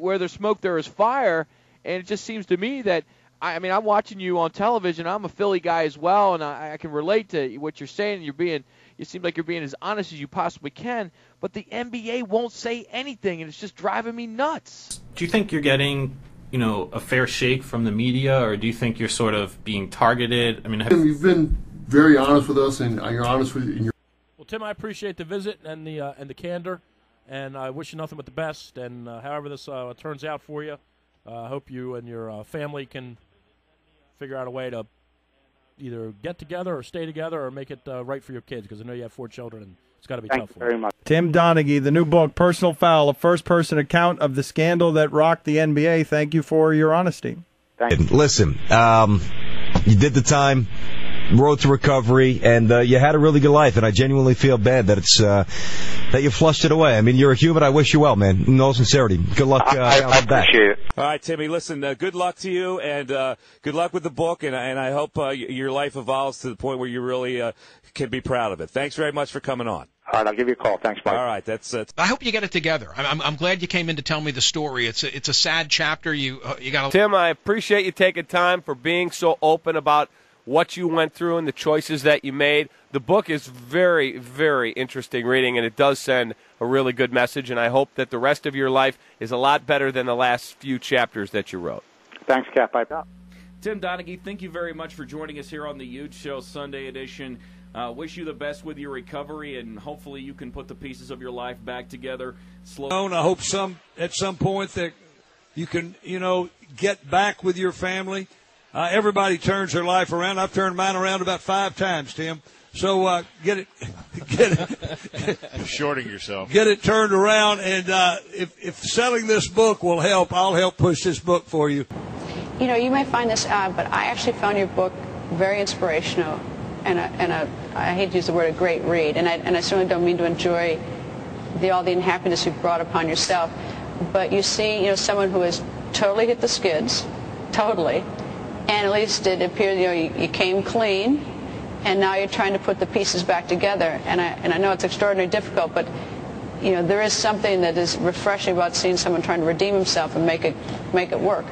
where there's smoke, there is fire, and it just seems to me that I, I mean I'm watching you on television. I'm a Philly guy as well, and I, I can relate to what you're saying. You're being you seem like you're being as honest as you possibly can, but the NBA won't say anything, and it's just driving me nuts. Do you think you're getting, you know, a fair shake from the media, or do you think you're sort of being targeted? I mean, have... you've been very honest with us, and you're honest with in your. Well, Tim, I appreciate the visit and the uh, and the candor, and I wish you nothing but the best. And uh, however this uh, turns out for you, uh, I hope you and your uh, family can figure out a way to either get together or stay together or make it uh, right for your kids because I know you have four children and it's got to be Thank tough. you very much. Tim Donaghy, the new book, Personal Foul, a first person account of the scandal that rocked the NBA. Thank you for your honesty. Thank you. Listen, um, you did the time, road to recovery, and uh, you had a really good life. And I genuinely feel bad that it's uh, that you flushed it away. I mean, you're a human. I wish you well, man. In all sincerity. Good luck. Uh, I, I, I back. appreciate it. All right, Timmy. Listen, uh, good luck to you, and uh, good luck with the book, and, and I hope uh, your life evolves to the point where you really uh, can be proud of it. Thanks very much for coming on. All right, I'll give you a call. Thanks, Mike. All right, that's uh, I hope you get it together. I'm, I'm, I'm glad you came in to tell me the story. It's a, it's a sad chapter. You uh, you got Tim, I appreciate you taking time for being so open about what you went through and the choices that you made. The book is very, very interesting reading, and it does send a really good message. And I hope that the rest of your life is a lot better than the last few chapters that you wrote. Thanks, Cap. I Tim Donaghy, thank you very much for joining us here on the Huge Show Sunday edition. Uh, wish you the best with your recovery, and hopefully you can put the pieces of your life back together slowly. I hope some at some point that you can, you know, get back with your family. Uh, everybody turns their life around. I've turned mine around about five times, Tim. So uh, get it, get it, shorting yourself. get it turned around. And uh, if if selling this book will help, I'll help push this book for you. You know, you may find this odd, but I actually found your book very inspirational, and a, and a, I hate to use the word a great read, and I, and I certainly don't mean to enjoy the, all the unhappiness you've brought upon yourself, but you see, you know, someone who has totally hit the skids, totally, and at least it appears, you know, you, you came clean, and now you're trying to put the pieces back together, and I, and I know it's extraordinarily difficult, but you know, there is something that is refreshing about seeing someone trying to redeem himself and make it, make it work.